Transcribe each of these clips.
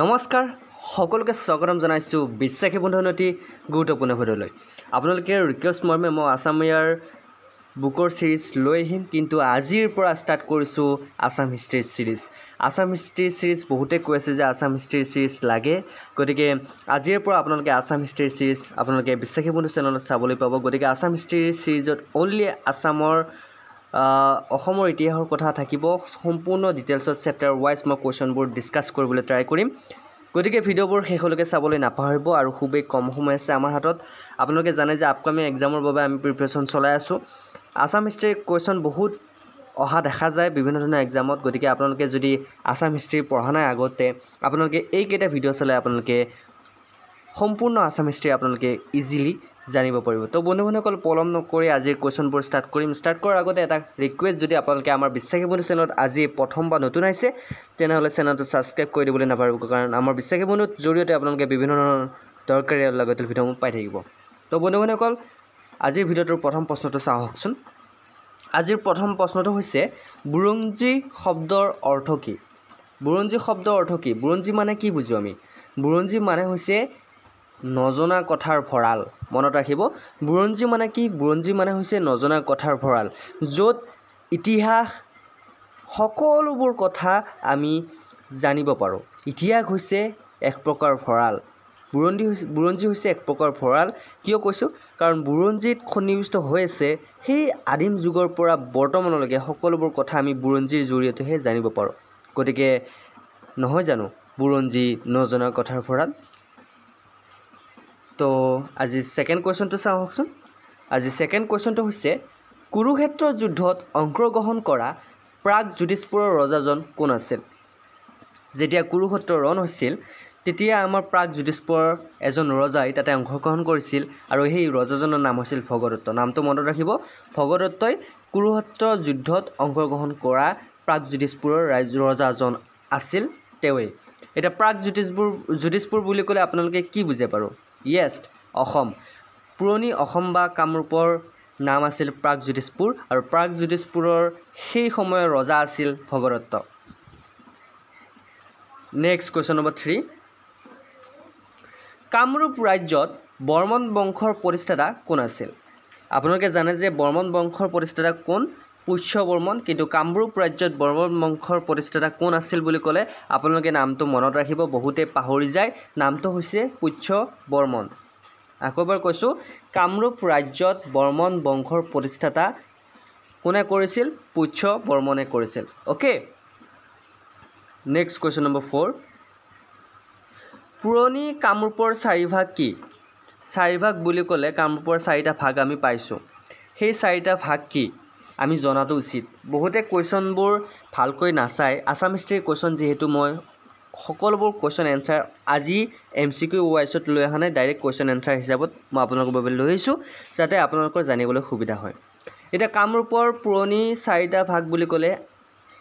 নমস্কাৰ সকলোকে স্বাগতম জনাইছোঁ বিশ্বাসী বন্ধু অতি গুৰুত্বপূৰ্ণ ভিডিঅ'লৈ। আপোনালোকে ৰিকুৱেষ্ট মৰ্মে মই আছাম ইয়াৰ বুকৰ ছিৰিজ লৈ আহিম কিন্তু আজিৰ পৰা ষ্টাৰ্ট কৰিছোঁ Assam history series Assam history series বহুতে কৈ আছে যে আছাম হিষ্ট্ৰী ছিৰিজ লাগে গতিকে আজিৰ পৰা আপোনালোকে আছাম হিষ্ট্ৰী ছিৰিজ আপোনালোকে বিশ্বাসী বন্ধু চেনেলত চাবলৈ পাব। গতিকে আছাম হিষ্ট্ৰী ছিৰিজত অনলি আছামৰ অসমৰ ইতিহাসৰ কথা থাকিব। সম্পূৰ্ণ ডিটেইলছত চেপ্টাৰ ৱাইজ মই কুৱেশ্যনবোৰ ডিছকাছ কৰিবলৈ ট্ৰাই কৰিম। গতিকে ভিডিঅ'বোৰ শেষলৈকে চাবলৈ নাপাহৰিব আৰু খুবেই কম সময় আছে আমাৰ হাতত। আপোনালোকে জানে যে আপকামিং এক্সামৰ বাবে আমি প্ৰিপেৰেশ্যন চলাই আছোঁ। আছাম হিষ্ট্ৰীৰ কুৱেশ্যন বহুত অহা দেখা যায় বিভিন্ন ধৰণৰ এক্সামত গতিকে আপোনালোকে যদি আছাম হিষ্ট্ৰী পঢ়া নাই আগতে আপোনালোকে এইকেইটা ভিডিঅ' চালে আপোনালোকে সম্পূৰ্ণ আছাম হিষ্ট্ৰী আপোনালোকে ইজিলি জানিব পাৰিব। তো বন্ধু বান্ধৱসকল পলম নকৰি আজিৰ কুৱেশ্যনবোৰ ষ্টাৰ্ট কৰিম। ষ্টাৰ্ট কৰাৰ আগতে এটা ৰিকুৱেষ্ট যদি আপোনালোকে আমাৰ বিশ্বাসী বন্ধু চেনেলত আজি প্ৰথম বা নতুন আহিছে তেনেহ'লে চেনেলটো ছাবস্ক্ৰাইব কৰি দিবলৈ নাপাৰিব কাৰণ আমাৰ বিশ্বাসী বন্ধুৰ জৰিয়তে আপোনালোকে বিভিন্ন ধৰণৰ দৰকাৰী লাগতিয়াল ভিডিঅ'সমূহ পাই থাকিব। তো বন্ধু বান্ধৱসকল আজিৰ ভিডিঅ'টোৰ প্ৰথম প্ৰশ্নটো চাওকচোন। আজিৰ প্ৰথম প্ৰশ্নটো হৈছে বুৰঞ্জী শব্দৰ অৰ্থ কি? বুৰঞ্জী শব্দৰ অৰ্থ কি? বুৰঞ্জী মানে কি বুজোঁ আমি? বুৰঞ্জী মানে হৈছে নজনা কথাৰ ভঁৰাল। মনত ৰাখিব বুৰঞ্জী মানে কি? বুৰঞ্জী মানে হৈছে নজনা কথাৰ ভঁৰাল য'ত ইতিহাস সকলোবোৰ কথা আমি জানিব পাৰোঁ। ইতিহাস হৈছে এক প্ৰকাৰ ভঁৰাল। বুৰঞ্জী হৈছে বুৰঞ্জী হৈছে এক প্ৰকাৰ ভঁৰাল। কিয় কৈছোঁ? কাৰণ বুৰঞ্জীত সন্নিৱিষ্ট হৈ আছে সেই আদিম যুগৰ পৰা বৰ্তমানলৈকে সকলোবোৰ কথা আমি বুৰঞ্জীৰ জৰিয়তেহে জানিব পাৰোঁ। গতিকে নহয় জানো? বুৰঞ্জী নজনা কথাৰ ভঁৰাল? তো আজি ছেকেণ্ড কুৱেশ্যনটো চাওকচোন। আজি ছেকেণ্ড কুৱেশ্যনটো হৈছে কুৰুক্ষেত্ৰ যুদ্ধত অংশগ্ৰহণ কৰা প্ৰাগ জ্যোতিষপুৰৰ ৰজাজন কোন আছিল? যেতিয়া কুৰুক্ষেত্ৰ ৰণ হৈছিল তেতিয়া আমাৰ প্ৰাগ জ্যোতিষপুৰৰ এজন ৰজাই তাতে অংশগ্ৰহণ কৰিছিল আৰু সেই ৰজাজনৰ নাম হৈছিল ভগদত্ত। নামটো মনত ৰাখিব। ভগদত্তই কুৰুক্ষেত্ৰ যুদ্ধত অংশগ্ৰহণ কৰা প্ৰাগ জ্যোতিষপুৰৰ ৰাজ ৰজাজন আছিল। তেওঁৱেই এতিয়া প্ৰাগ জ্যোতিষপুৰ জ্যোতিষপুৰ বুলি ক'লে আপোনালোকে কি বুজে বাৰু য়েছ অসম। পুৰণি অসম বা কামৰূপৰ নাম আছিল প্ৰাগ জ্যোতিষপুৰ আৰু প্ৰাগ জ্যোতিষপুৰৰ সেই সময়ৰ ৰজা আছিল Bhagadatta. Next question number three Kamarupa ৰাজ্যত বৰ্মন বংশৰ প্ৰতিষ্ঠাতা কোন আছিল? আপোনালোকে জানে যে বৰ্মন বংশৰ প্ৰতিষ্ঠাতা কোন? পুষ্য বৰ্মন কিন্তু কামৰূপ ৰাজ্যত বৰ্মন বংশৰ প্ৰতিষ্ঠাতা কোন আছিল বুলি ক'লে আপোনালোকে নামটো মনত ৰাখিব। বহুতে পাহৰি যায়। নামটো হৈছে পুষ্য বৰ্মন আকৌ এবাৰ কৈছোঁ কামৰূপ ৰাজ্যত বৰ্মন বংশৰ প্ৰতিষ্ঠাতা কোনে কৰিছিল? পুষ্য বৰ্মনে কৰিছিল। Okay. Next question number four পুৰণি কামৰূপৰ চাৰিভাগ কি? চাৰিভাগ বুলি ক'লে কামৰূপৰ চাৰিটা ভাগ আমি পাইছোঁ। সেই চাৰিটা ভাগ কি? আমি জনাটো উচিত। বহুতে কুৱেশ্যনবোৰ ভালকৈ নাচায়। আছাম হিষ্ট্ৰীৰ কুৱেশ্যন যিহেতু মই সকলোবোৰ কুৱেশ্যন এনচাৰ আজি এম চি কিউ ৱাইজত লৈ অহা নাই ডাইৰেক্ট কুৱেশ্যন এনচাৰ হিচাপত মই আপোনালোকৰ বাবে লৈ আহিছোঁ যাতে আপোনালোকৰ জানিবলৈ সুবিধা হয়। এতিয়া কামৰূপৰ পুৰণি চাৰিটা ভাগ বুলি ক'লে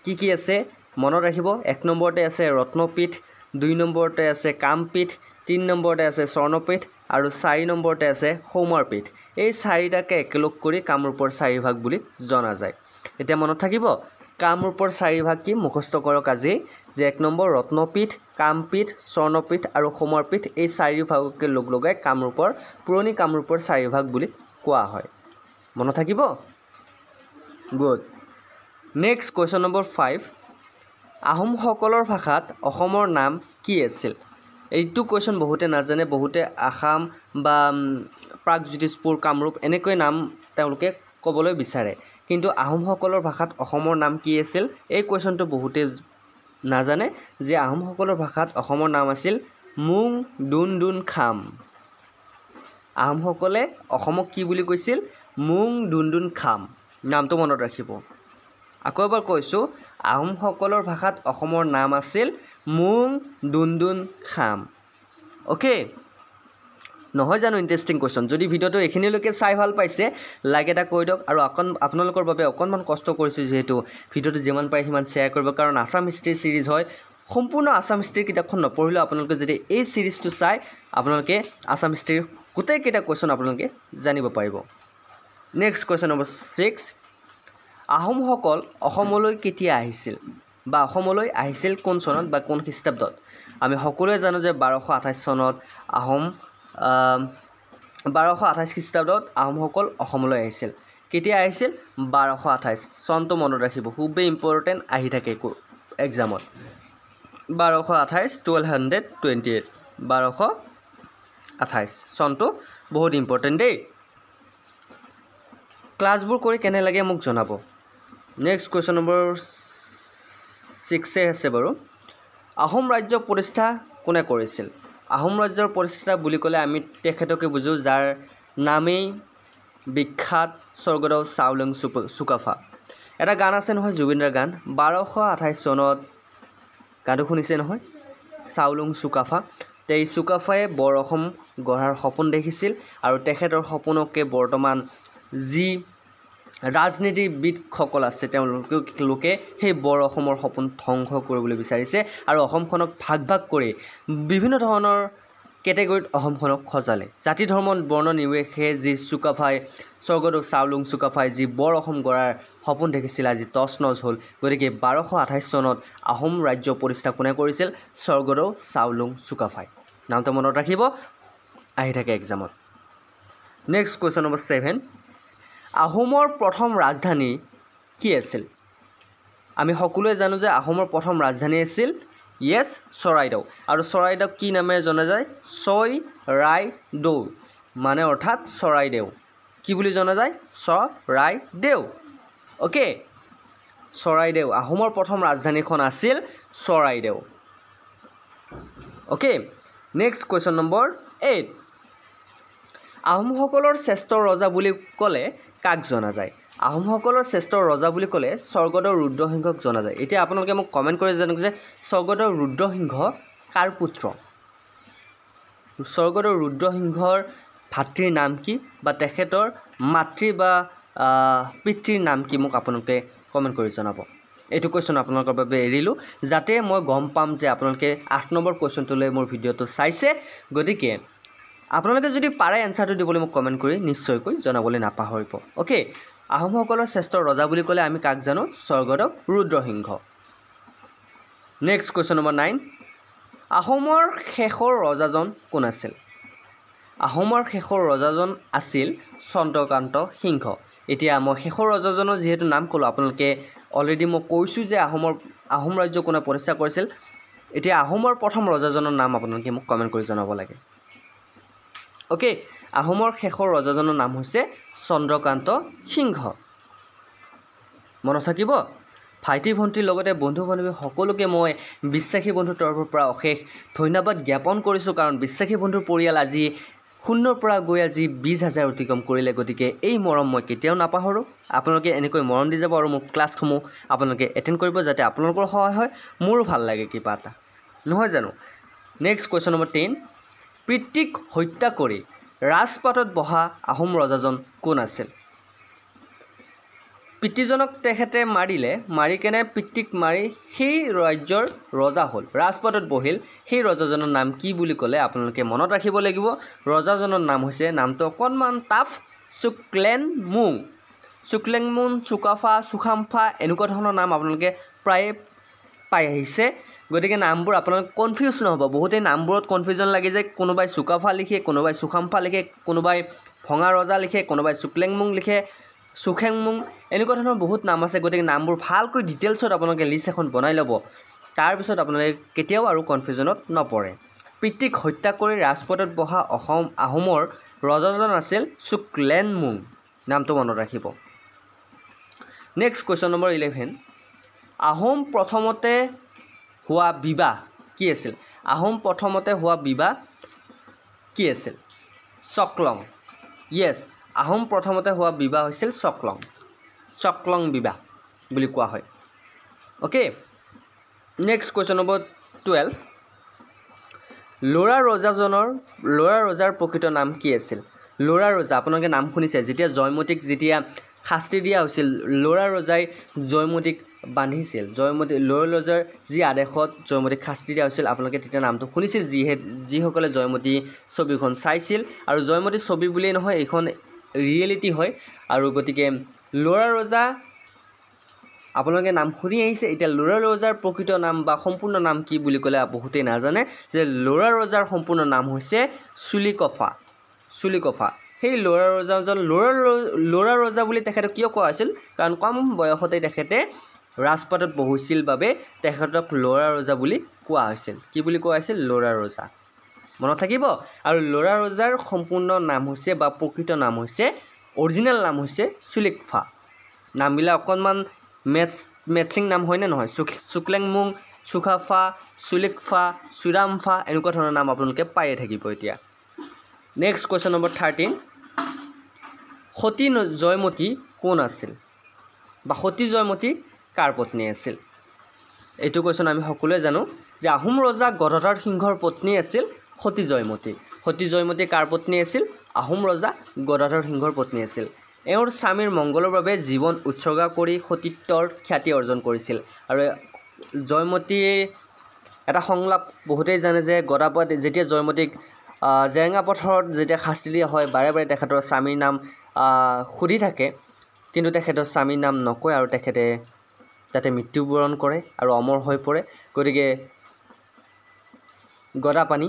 কি কি আছে মনত ৰাখিব। এক নম্বৰতে আছে ৰত্নপীঠ দুই নম্বৰতে আছে কামপীঠ তিনি নম্বৰতে আছে স্বৰ্ণপীঠ আৰু চাৰি নম্বৰতে আছে সৌমাৰপীঠ এই চাৰিটাকে একেলগ কৰি কামৰূপৰ চাৰিভাগ বুলি জনা যায়। এতিয়া মনত থাকিব কামৰূপৰ চাৰিভাগ কি? মুখস্থ কৰক আজি যে এক নম্বৰ ৰত্নপীঠ কামপীঠ স্বৰ্ণপীঠ আৰু সৌমাৰপীঠ এই চাৰিভাগকে লগ লগাই কামৰূপৰ পুৰণি কামৰূপৰ চাৰিভাগ বুলি কোৱা হয়। মনত থাকিব? Good next question number five আহোমসকলৰ ভাষাত অসমৰ নাম কি আছিল? এইটো কুৱেশ্যন বহুতে নাজানে বহুতে আসাম বা প্ৰাগজ্যোতিষপুৰ কামৰূপ এনেকৈ নাম তেওঁলোকে ক'বলৈ বিচাৰে। কিন্তু আহোমসকলৰ ভাষাত অসমৰ নাম কি আছিল? এই কুৱেশ্যনটো বহুতে নাজানে যে আহোমসকলৰ ভাষাত অসমৰ নাম আছিল মুং দুন দুন খাম। আহোমসকলে অসমক কি বুলি কৈছিল? মুং দুন দুন খাম। নামটো মনত ৰাখিব। আকৌ এবাৰ কৈছোঁ আহোমসকলৰ ভাষাত অসমৰ নাম আছিল মুং দুনদুন খাম। অ'কে? নহয় জানো ইণ্টাৰেষ্টিং কুৱেশ্যন যদি ভিডিঅ'টো এইখিনিলৈকে চাই ভাল পাইছে লাইক এটা কৰি দিয়ক আৰু অকণ আপোনালোকৰ বাবে অকণমান কষ্ট কৰিছোঁ যিহেতু ভিডিঅ'টো যিমান পাৰে সিমান শ্বেয়াৰ কৰিব কাৰণ আছাম হিষ্ট্ৰীৰ ছিৰিজ হয়। সম্পূৰ্ণ আছাম হিষ্ট্ৰীৰ কিতাপখন নপঢ়িলেও আপোনালোকে যদি এই ছিৰিজটো চাই আপোনালোকে আছাম হিষ্ট্ৰীৰ গোটেইকেইটা কুৱেশ্যন আপোনালোকে জানিব পাৰিব। নেক্সট কুৱেশ্যন নম্বৰ ছিক্স আহোমসকল অসমলৈ কেতিয়া আহিছিল? বা অসমলৈ আহিছিল কোন চনত বা কোন খ্ৰীষ্টাব্দত? আমি সকলোৱে জানো যে বাৰশ আঠাইছ চনত আহোম বাৰশ আঠাইছ খ্ৰীষ্টাব্দত আহোমসকল অসমলৈ আহিছিল। কেতিয়া আহিছিল? বাৰশ আঠাইছ। চনটো মনত ৰাখিব খুবেই ইম্পৰ্টেণ্ট আহি থাকে এক্সামত বাৰশ আঠাইছ টুৱেল্ভ হাণ্ড্ৰেড টুৱেণ্টি এইট বাৰশ আঠাইছ। চনটো বহুত ইম্পৰ্টেণ্ট দেই। ক্লাছবোৰ কৰি কেনে লাগে মোক জনাব? নেক্সট কুৱেশ্যন নম্বৰ ছিক্সে আছে বাৰু। আহোম ৰাজ্য প্ৰতিষ্ঠা কোনে কৰিছিল? আহোম ৰাজ্যৰ প্ৰতিষ্ঠা বুলি ক'লে আমি তেখেতকে বুজোঁ যাৰ নামেই বিখ্যাত স্বৰ্গদেউ চাওলুং চুকাফা। এটা গান আছে নহয় জুবিনদাৰ গান। বাৰশ আঠাইছ চনত গানটো শুনিছে নহয়? চাওলুং চুকাফা। তে এই চুকাফাই বৰ অসম গঢ়াৰ সপোন দেখিছিল আৰু তেখেতৰ সপোনকে বৰ্তমান যি ৰাজনীতিবিদসকল আছে তেওঁলোকে লোকে সেই বৰ অসমৰ সপোন ধ্বংস কৰিবলৈ বিচাৰিছে আৰু অসমখনক ভাগ ভাগ কৰি বিভিন্ন ধৰণৰ কেটেগৰীত অসমখনক সজালে। জাতি ধৰ্ম বৰ্ণ নিৰ্বিশেষে যি চুকাফাই স্বৰ্গদেউ চাওলুং চুকাফাই যি বৰ অসম গঢ়াৰ সপোন দেখিছিল আজি টচ নচ হ'ল। গতিকে বাৰশ আঠাইছ চনত আহোম ৰাজ্য প্ৰতিষ্ঠা কোনে কৰিছিল? স্বৰ্গদেউ চাওলুং চুকাফাই নামটো মনত ৰাখিব আহি থাকে এক্সামত নেক্সট কুৱেশ্যন নম্বৰ ছেভেন আহোমৰ প্ৰথম ৰাজধানী কি আছিল? আমি সকলোৱে জানো যে আহোমৰ প্ৰথম ৰাজধানী আছিল য়েছ চৰাইদেউ। আৰু চৰাইদেউক কি নামেৰে জনা যায়? ছয় ৰাইদেউ মানে অৰ্থাৎ চৰাইদেউ। কি বুলি জনা যায়? চৰাইদেউ। অ'কে চৰাইদেউ আহোমৰ প্ৰথম ৰাজধানীখন আছিল Charaideo. Okay next question number eight. আহোমসকলৰ শ্ৰেষ্ঠ ৰজা বুলি ক'লে কাক জনা যায়? আহোমসকলৰ শ্ৰেষ্ঠ ৰজা বুলি ক'লে স্বৰ্গদেউ ৰুদ্ৰসিংহক জনা যায়। এতিয়া আপোনালোকে মোক কমেণ্ট কৰি জানক যে স্বৰ্গদেউ ৰুদ্ৰসিংহ কাৰ পুত্ৰ? স্বৰ্গদেউ ৰুদ্ৰসিংহৰ ভাতৃৰ নাম কি বা তেখেতৰ মাতৃ বা পিতৃৰ নাম কি মোক আপোনালোকে কমেণ্ট কৰি জনাব। এইটো কুৱেশ্যন আপোনালোকৰ বাবে এৰিলোঁ। যাতে মই গম পাম যে আপোনালোকে আঠ নম্বৰ কুৱেশ্যনটোলৈ মোৰ ভিডিঅ'টো চাইছে। গতিকে আপোনালোকে যদি পাৰে এনচাৰটো দিবলৈ মোক কমেণ্ট কৰি নিশ্চয়কৈ জনাবলৈ নাপাহৰিব। অ'কে আহোমসকলৰ শ্ৰেষ্ঠ ৰজা বুলি ক'লে আমি কাক জানো? Swargadeo Rudrasingha. Next question number nine আহোমৰ শেষৰ ৰজাজন কোন আছিল? আহোমৰ শেষৰ ৰজাজন আছিল চন্দ্ৰকান্ত সিংহ। এতিয়া মই শেষৰ ৰজাজনৰ যিহেতু নাম ক'লোঁ আপোনালোকে অলৰেডি মই কৈছোঁ যে আহোমৰ আহোম ৰাজ্য কোনে প্ৰতিষ্ঠা কৰিছিল। এতিয়া আহোমৰ প্ৰথম ৰজাজনৰ নাম আপোনালোকে মোক কমেণ্ট কৰি জনাব লাগে। অ'কে আহোমৰ শেষৰ ৰজাজনৰ নাম হৈছে চন্দ্ৰকান্ত সিংহ। মনত থাকিব? ভাইটি ভণ্টিৰ লগতে বন্ধু বান্ধৱী সকলোকে মই বিশ্বাসী বন্ধুৰ তৰফৰ পৰা অশেষ ধন্যবাদ জ্ঞাপন কৰিছোঁ কাৰণ বিশ্বাসী বন্ধুৰ পৰিয়াল আজি শূন্যৰ পৰা গৈ আজি বিছ হাজাৰ অতিক্ৰম কৰিলে। গতিকে এই মৰম মই কেতিয়াও নাপাহৰোঁ। আপোনালোকে এনেকৈ মৰম দি যাব আৰু মোৰ ক্লাছসমূহ আপোনালোকে এটেণ্ড কৰিব যাতে আপোনালোকৰ সহায় হয়। মোৰো ভাল লাগে কিবা এটা। নহয় জানো? নেক্সট কুৱেশ্যন নম্বৰ টেন পিতৃক হত্যা কৰি ৰাজপাটত বহা আহোম ৰজাজন কোন আছিল? পিতৃজনক তেখেতে মাৰিলে মাৰি কেনে পিতৃক মাৰি সেই ৰাজ্যৰ ৰজা হ'ল। ৰাজপাটত বহিল সেই ৰজাজনৰ নাম কি বুলি ক'লে আপোনালোকে মনত ৰাখিব লাগিব। ৰজাজনৰ নাম হৈছে নামটো অকণমান টাফ চুকলেন মুং। চুকলেং মুং চুকাফা চুখাম্ফা এনেকুৱা ধৰণৰ নাম আপোনালোকে প্ৰায়ে পাই আহিছে। গতিকে নামবোৰ আপোনালোকে কনফিউজ নহ'ব। বহুতেই নামবোৰত কনফিউজন লাগি যায়। কোনোবাই চুকাফা লিখে কোনোবাই চুখাম্ফা লিখে কোনোবাই ভঙা ৰজা লিখে কোনোবাই চুকলেংমুং লিখে চুখেংমুং এনেকুৱা ধৰণৰ বহুত নাম আছে। গতিকে নামবোৰ ভালকৈ ডিটেইলছত আপোনালোকে লিষ্ট এখন বনাই ল'ব। তাৰপিছত আপোনালোকে কেতিয়াও আৰু কনফিউজনত নপৰে। পিতৃক হত্যা কৰি ৰাজপথত বহা অসম আহোমৰ ৰজাজন আছিল চুকলেনমুং নামটো মনত ৰাখিব। Next question number eleven Ahom প্ৰথমতে হোৱা বিবাহ কি আছিল? আহোম প্ৰথমতে হোৱা বিবাহ কি আছিল? চকলং। য়েছ আহোম প্ৰথমতে হোৱা বিবাহ হৈছিল চকলং। চকলং বিবাহ বুলি কোৱা হয়। Okay next question number twelve ল'ৰা ৰজাজনৰ ল'ৰা ৰজাৰ প্ৰকৃত নাম কি আছিল? ল'ৰা ৰজা আপোনালোকে নাম শুনিছে যেতিয়া জয়মতীক যেতিয়া শাস্তি দিয়া হৈছিল ল'ৰা ৰজাই জয়মতীক বান্ধিছিল। জয়মতী ল'ৰা ৰজাৰ যি আদেশত জয়মতীক শাস্তি দিয়া হৈছিল আপোনালোকে তেতিয়া নামটো শুনিছিল যিহে যিসকলে জয়মতী ছবিখন চাইছিল। আৰু জয়মতী ছবি বুলিয়েই নহয় এইখন ৰিয়েলিটি হয়। আৰু গতিকে ল'ৰা ৰজা আপোনালোকে নাম শুনি আহিছে। এতিয়া ল'ৰা ৰজাৰ প্ৰকৃত নাম বা সম্পূৰ্ণ নাম কি বুলি ক'লে বহুতেই নাজানে যে ল'ৰা ৰজাৰ সম্পূৰ্ণ নাম হৈছে চুলিকফা। চুলিকফা। সেই ল'ৰা ৰজাজন ল'ৰা ল'ৰা ৰজা বুলি তেখেতক কিয় কোৱা হৈছিল? কাৰণ কম বয়সতেই তেখেতে ৰাজপাটত বহিছিল বাবে তেখেতক ল'ৰা ৰজা বুলি কোৱা হৈছিল। কি বুলি কোৱা হৈছিল? ল'ৰা ৰজা। মনত থাকিব? আৰু ল'ৰা ৰজাৰ সম্পূৰ্ণ নাম হৈছে বা প্ৰকৃত নাম হৈছে অৰিজিনেল নাম হৈছে চুলিকফা। নামবিলাক অকণমান মেথছ মেথছিং নাম হয়নে নহয়? চুক চুকলেংমুং চুকাফা চুলিকফা চুৰামফা এনেকুৱা ধৰণৰ নাম আপোনালোকে পায়ে থাকিব এতিয়া। Next question number thirteen Sati Joymoti কোন আছিল? বা সতী জয়মতী কাৰ পত্নী আছিল? এইটো কুৱেশ্যন আমি সকলোৱে জানো যে আহোম ৰজা গদাধৰ সিংহৰ পত্নী আছিল সতী জয়মতী সতী জয়মতী কাৰ পত্নী আছিল? আহোম ৰজা গদাধৰ সিংহৰ পত্নী আছিল। এওঁৰ স্বামীৰ মংগলৰ বাবে জীৱন উৎসৰ্গা কৰি সতীত্বৰ খ্যাতি অৰ্জন কৰিছিল। আৰু জয়মতীয়ে এটা সংলাপ বহুতেই জানে যে গদাপাত যেতিয়া জয়মতীক জেৰেঙা পথাৰত যেতিয়া শাস্তি দিয়া হয় বাৰে বাৰে তেখেতৰ স্বামীৰ নাম সুধি থাকে। কিন্তু তেখেতৰ স্বামীৰ নাম নকয় আৰু তেখেতে মৃত্যুবৰণ কৰে আৰু অমৰ হৈ পৰে। গতিকে গদাপানী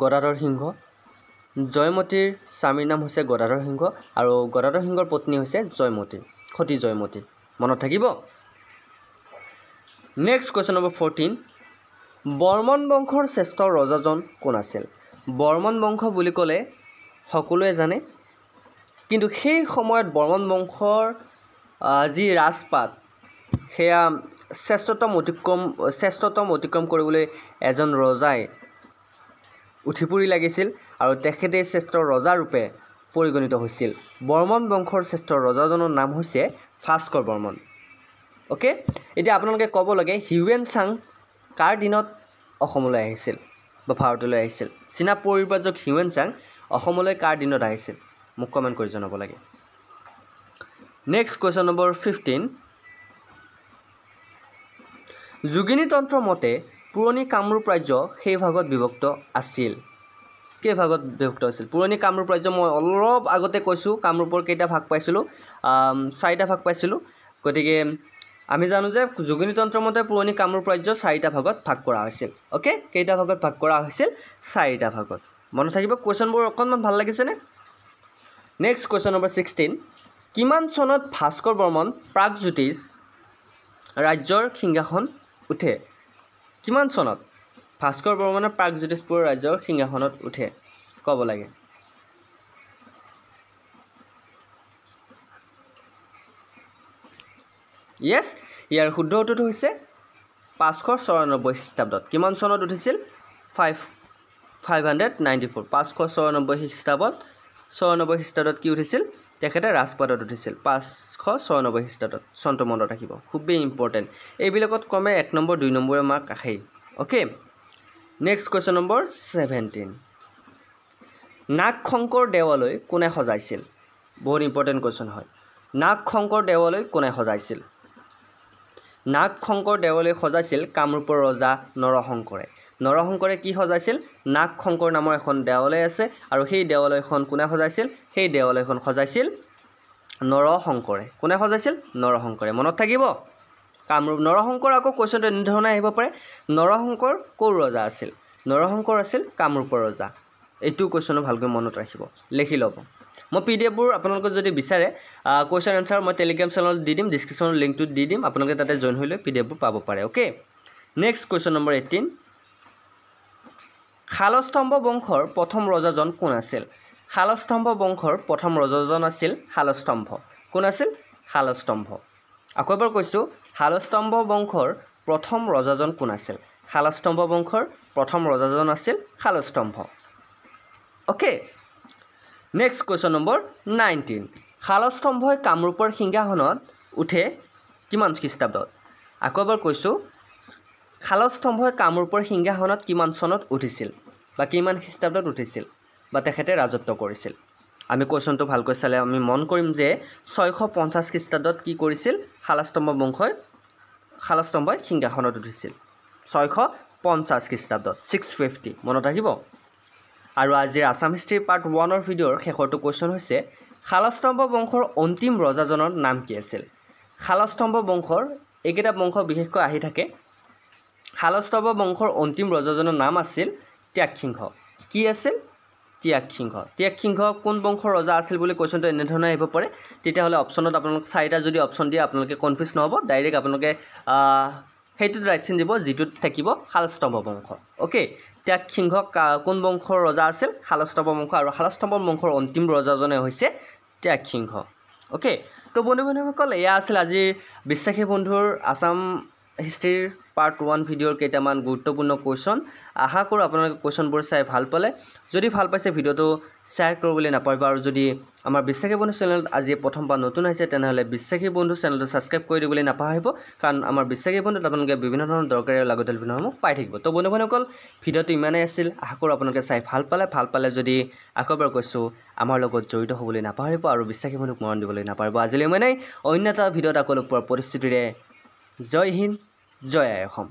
গদাধৰ সিংহ জয়মতীৰ স্বামীৰ নাম হৈছে গদাধৰ সিংহ আৰু গদাধৰ সিংহৰ পত্নী হৈছে জয়মতী সতী জয়মতী মনত থাকিব? Next question number fourteen Varman বংশৰ শ্ৰেষ্ঠ ৰজাজন কোন আছিল? বৰ্মন বংশ বুলি ক'লে সকলোৱে জানে। কিন্তু সেই সময়ত বৰ্মন বংশৰ যি ৰাজপাট সেয়া শ্ৰেষ্ঠতম অতিক্ৰম শ্ৰেষ্ঠতম অতিক্ৰম কৰিবলৈ এজন ৰজাই উঠি পৰি লাগিছিল আৰু তেখেতে শ্ৰেষ্ঠ ৰজাৰূপে পৰিগণিত হৈছিল। বৰ্মন বংশৰ শ্ৰেষ্ঠ ৰজাজনৰ নাম হৈছে ভাস্কৰ বৰ্মন। অ'কে? এতিয়া আপোনালোকে ক'ব লাগে হিউৱেন চাং কাৰ দিনত অসমলৈ আহিছিল বা ভাৰতলৈ আহিছিল? চীনা পৰিব্ৰাজক হিউৱেন চাং অসমলৈ কাৰ দিনত আহিছিল? মোক কমেণ্ট কৰি জনাব লাগে। নেক্সট কুৱেশ্যন নম্বৰ ফিফটিন যোগিনী তন্ত্ৰ মতে পুৰণি কামৰূপ ৰাজ্য সেই ভাগত বিভক্ত আছিল। কেইভাগত বিভক্ত আছিল? পুৰণি কামৰূপ ৰাজ্য মই অলপ আগতে কৈছোঁ কামৰূপৰ কেইটা ভাগ পাইছিলোঁ চাৰিটা ভাগ পাইছিলোঁ। গতিকে আমি জানো যে যোগিনী তন্ত্ৰ মতে পুৰণি কামৰূপ ৰাজ্য চাৰিটা ভাগত ভাগ কৰা হৈছিল। অ'কে? কেইটা ভাগত ভাগ কৰা হৈছিল? চাৰিটা ভাগত। মনত থাকিব কুৱেশ্যনবোৰ অকণমান ভাল লাগিছেনে? নেক্সট কুৱেশ্যন নম্বৰ ছিক্সটিন কিমান চনত ভাস্কৰ বৰ্মন প্ৰাগজ্যোতিষ ৰাজ্যৰ সিংহাসন উঠে। কিমান চনত ভাস্কৰ বৰ্মনে প্ৰাগজ্যোতিষপুৰ ৰাজ্যৰ সিংহাসনত উঠে ক'ব লাগে। য়েছ ইয়াৰ শুদ্ধ উত্তৰটো হৈছে পাঁচশ চৌৰান্নব্বৈ খ্ৰীষ্টাব্দত কিমান চনত উঠিছিল? Five five hundred ninety four পাঁচশ চৌৰান্নব্বৈ খ্ৰীষ্টাব্দত চৌৰান্নব্বৈ খ্ৰীষ্টাব্দত কি উঠিছিল? তেখেতে ৰাজপাটত উঠিছিল। পাঁচশ চৌৰান্নব্বৈ খ্ৰীষ্টাব্দত। চনটো মনত ৰাখিব। খুবেই ইম্পৰ্টেণ্ট এইবিলাকত ক্ৰমে এক নম্বৰ দুই নম্বৰৰ মাৰ্ক আহেই। Okay next question number seventeen Nag Shankar দেৱালয় কোনে সজাইছিল? বহুত ইম্পৰ্টেণ্ট কুৱেশ্যন হয়। নাগ শংকৰ দেৱালয় কোনে সজাইছিল? নাগ শংকৰ দেৱালয় সজাইছিল কামৰূপৰ ৰজা নৰশংকৰে। নৰশংকৰে কি সজাইছিল? নাগ শংকৰ নামৰ এখন দেৱালয় আছে আৰু সেই দেৱালয়খন কোনে সজাইছিল? সেই দেৱালয়খন সজাইছিল নৰশংকৰে কোনে সজাইছিল? নৰশংকৰে মনত থাকিব? কামৰূপ নৰশংকৰ আকৌ কুৱেশ্যনটো এনেধৰণে আহিব পাৰে। নৰশংকৰ ক'ৰ ৰজা আছিল? নৰশংকৰ আছিল কামৰূপৰ ৰজা। এইটো কুৱেশ্যনো ভালকৈ মনত ৰাখিব। লিখি ল'ব। মই পি ডি এফবোৰ আপোনালোকে যদি বিচাৰে কুৱেশ্যন এনচাৰ মই টেলিগ্ৰাম চেনেলত দি দিম ডিছক্ৰিপশ্যনৰ লিংকটো দি দিম। আপোনালোকে তাতে জইন হৈ লৈ পি ডি এফবোৰ পাব পাৰে okay next question number eighteen Salastambha বংশৰ প্ৰথম ৰজাজন কোন আছিল? শালস্তম্ভ বংশৰ প্ৰথম ৰজাজন আছিল শালস্তম্ভ কোন আছিল? শালস্তম্ভ আকৌ এবাৰ কৈছোঁ শালস্তম্ভ বংশৰ প্ৰথম ৰজাজন কোন আছিল? শালস্তম্ভ বংশৰ প্ৰথম ৰজাজন আছিল Salastambha okay next question number nineteen শালস্তম্ভই কামৰূপৰ সিংহাসনত উঠে কিমান খ্ৰীষ্টাব্দত? আকৌ এবাৰ কৈছোঁ শালস্তম্ভই কামৰূপৰ সিংহাসনত কিমান চনত উঠিছিল? বা কিমান খ্ৰীষ্টাব্দত উঠিছিল বা তেখেতে ৰাজত্ব কৰিছিল। আমি কুৱেশ্যনটো ভালকৈ চালে আমি মন কৰিম যে ছয়শ পঞ্চাছ খ্ৰীষ্টাব্দত কি কৰিছিল? শালস্তম্ভ বংশই শালস্তম্ভই সিংহাসনত উঠিছিল। ছয়শ পঞ্চাছ খ্ৰীষ্টাব্দত ছিক্স ফিফটি মনত ৰাখিব আৰু আজিৰ আছাম হিষ্ট্ৰী পাৰ্ট ওৱানৰ ভিডিঅ'ৰ শেষৰটো কুৱেশ্যন হৈছে শালস্তম্ভ বংশৰ অন্তিম ৰজাজনৰ নাম কি আছিল? শালস্তম্ভ বংশৰ এইকেইটা বংশ বিশেষকৈ আহি থাকে। শালস্তম্ভ বংশৰ অন্তিম ৰজাজনৰ নাম আছিল ত্যাগসিংহ। কি আছিল? ত্যাগসিংহ। ত্যাগসিংহ কোন বংশৰ ৰজা আছিল বুলি কুৱেশ্যনটো এনেধৰণে আহিব পাৰে। তেতিয়াহ'লে অপশ্যনত আপোনালোক চাৰিটা যদি অপশ্যন দিয়ে আপোনালোকে কনফিউজ নহ'ব। ডাইৰেক্ট আপোনালোকে সেইটোত ৰাইট চিন দিব যিটোত থাকিব শালস্তম্ভ বংশ। অ'কে ত্যাগসিংহ কোন বংশৰ ৰজা আছিল? শালস্তম্ভ বংশ। আৰু শালস্তম্ভ বংশৰ অন্তিম ৰজাজনে হৈছে ত্যাগসিংহ। অ'কে তো বন্ধু বান্ধৱীসকল এয়া আছিল আজিৰ বিশ্বাসী বন্ধুৰ আছাম হিষ্ট্ৰীৰ পাৰ্ট ওৱান ভিডিঅ'ৰ কেইটামান গুৰুত্বপূৰ্ণ কুৱেশ্যন আশা কৰোঁ আপোনালোকে কুৱেশ্যনবোৰ চাই ভাল পালে। যদি ভাল পাইছে ভিডিঅ'টো শ্বেয়াৰ কৰিবলৈ নাপাহৰিব আৰু যদি আমাৰ বিশ্বাসী বন্ধু চেনেলত আজি প্ৰথমবাৰ নতুন আহিছে তেনেহ'লে বিশ্বাসী বন্ধু চেনেলটো ছাবস্ক্ৰাইব কৰি দিবলৈ নাপাহৰিব। কাৰণ আমাৰ বিশ্বাসী বন্ধুত আপোনালোকে বিভিন্ন ধৰণৰ আৰু লাগতিয়াল ভিডিঅ'সমূহ পাই থাকিব। তো বন্ধু বান্ধৱীসকল ভিডিঅ'টো ইমানেই আছিল। আশা কৰোঁ আপোনালোকে চাই ভাল পালে। ভাল পালে যদি আকৌ এবাৰ কৈছোঁ আমাৰ লগত জড়িত হ'বলৈ নাপাহৰিব আৰু বিশ্বাসী বন্ধুক মৰণ দিবলৈ নাপাহৰিব। আজিলৈ ইমানেই। অন্য এটা ভিডিঅ'ত আকৌ লগ পোৱাৰ প্ৰতিশ্ৰুতিৰে জয় হিন্দ। জয় আই অসম।